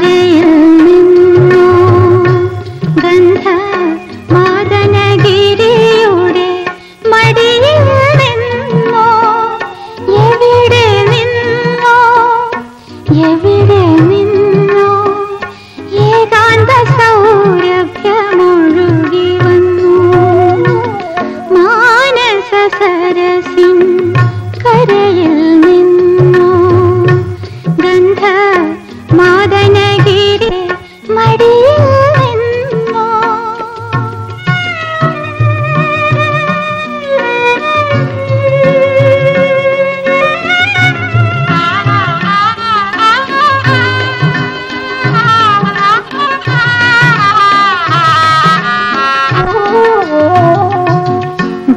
baby.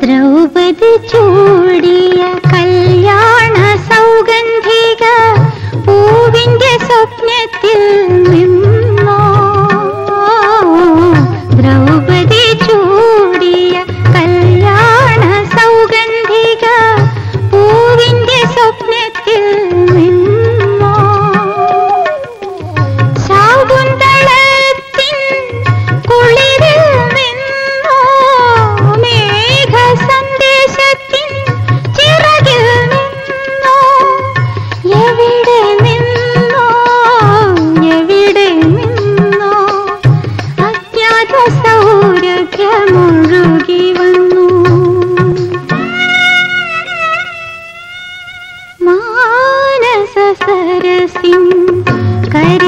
Draupadi ചൂടിയ കല്യാണ സൗഗന്ധിക പൂവിന്റെ സ്വപ്ന മുഴുകി വന്നു. മാനസ സരസിം കരി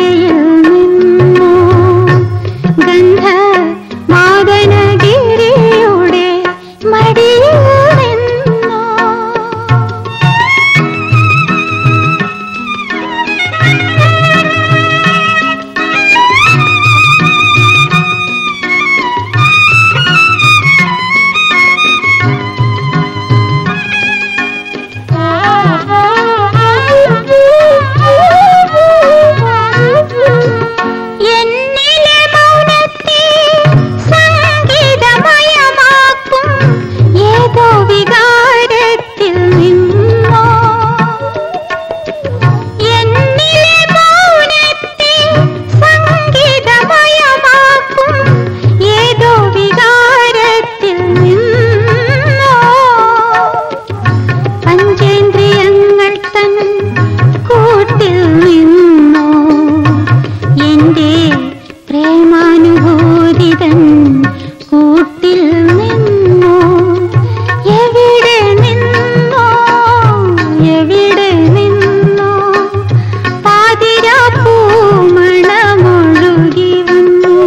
നാഥൻ കൂട്ടിൽ എവിടെ നിന്നോ? എവിടെ നിന്നോ? പാതിരാ വന്നു.